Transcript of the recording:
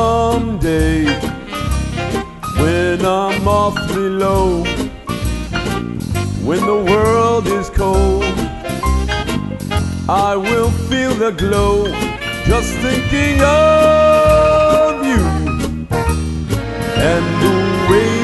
someday when I'm awfully low, when the world is cold, I will feel the glow just thinking of you and the way.